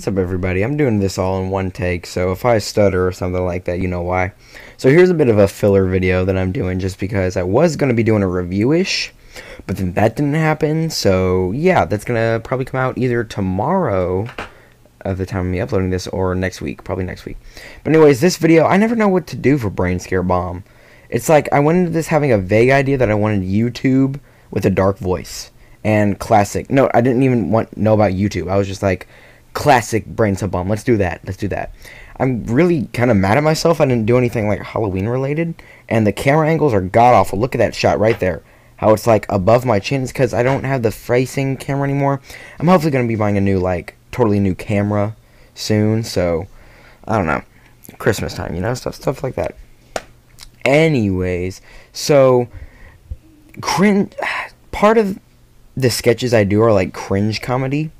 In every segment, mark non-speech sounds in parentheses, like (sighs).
What's up, everybody? I'm doing this all in one take, so if I stutter or something like that, you know why. So here's a bit of a filler video that I'm doing just because I was going to be doing a review-ish, but then that didn't happen, so yeah, that's going to probably come out either tomorrow at the time of me uploading this or next week, probably next week. But anyways, this video, I never know what to do for Brain Scare Bomb. It's like I went into this having a vague idea that I wanted YouTube with a dark voice and classic. No, I didn't even want know about YouTube. I was just like classic brain cell bomb. Let's do that. Let's do that. I'm really kind of mad at myself. I didn't do anything like Halloween related, and the camera angles are god awful. Look at that shot right there. How it's like above my chin because I don't have the facing camera anymore. I'm hopefully gonna be buying a new like totally new camera soon. So I don't know, Christmas time, you know, stuff stuff like that. Anyways, so cringe. (sighs) Part of the sketches I do are like cringe comedy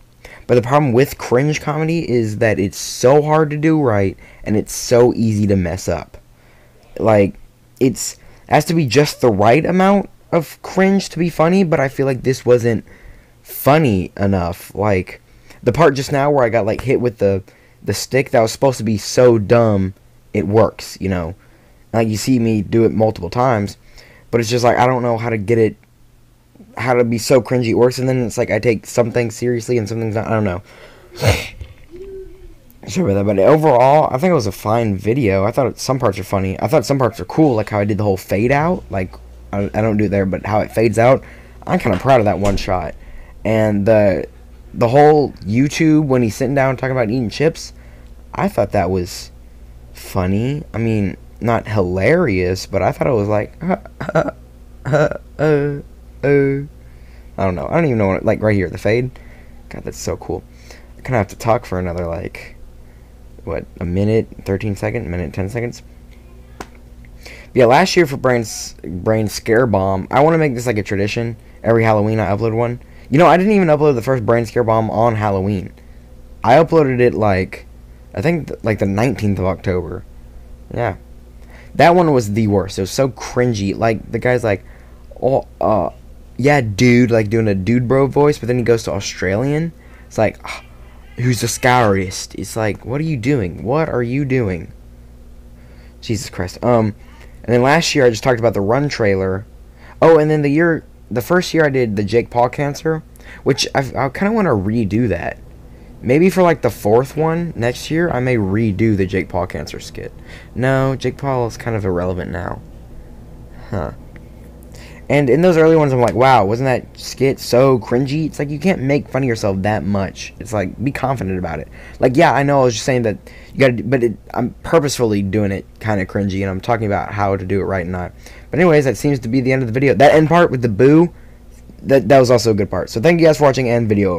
but the problem with cringe comedy is that it's so hard to do right and it's so easy to mess up. Like it's it has to be just the right amount of cringe to be funny, but I feel like this wasn't funny enough. Like the part just now where I got like hit with the the stick that was supposed to be so dumb, it works, you know. Like you see me do it multiple times, but it's just like I don't know how to get it how to be so cringy works, and then it's like I take something seriously and something's not. I don't know. (sighs) Sorry about that, but overall, I think it was a fine video. I thought some parts are funny. I thought some parts are cool, like how I did the whole fade out. Like I, I don't do it there, but how it fades out. I'm kind of proud of that one shot, and the the whole YouTube when he's sitting down talking about eating chips. I thought that was funny. I mean, not hilarious, but I thought it was like, (laughs) uh, uh, uh, uh, I don't know. I don't even know what, like, right here, the fade. God, that's so cool. I kind of have to talk for another, like, what, a minute, 13 seconds, minute, 10 seconds? yeah, last year for Brain, Brain Scare Bomb, I want to make this like a tradition. Every Halloween I upload one. You know, I didn't even upload the first Brain Scare Bomb on Halloween. I uploaded it like, I think th like the 19th of October. Yeah. That one was the worst. It was so cringy. Like, the guy's like, oh, uh, yeah, dude, like doing a dude bro voice, but then he goes to Australian. It's like, oh, who's the scariest? It's like, what are you doing? What are you doing? Jesus Christ. Um, and then last year I just talked about the Run trailer. Oh, and then the year, the first year I did the Jake Paul cancer, which I, I kind of want to redo that. Maybe for like the fourth one next year, I may redo the Jake Paul cancer skit. No, Jake Paul is kind of irrelevant now. Huh. And in those early ones, I'm like, wow, wasn't that skit so cringy? It's like you can't make fun of yourself that much. It's like be confident about it. Like, yeah, I know I was just saying that you got to, but it, I'm purposefully doing it kind of cringy, and I'm talking about how to do it right and not. But anyways, that seems to be the end of the video. That end part with the boo, that that was also a good part. So thank you guys for watching and video.